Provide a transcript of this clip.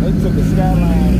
They took the skyline.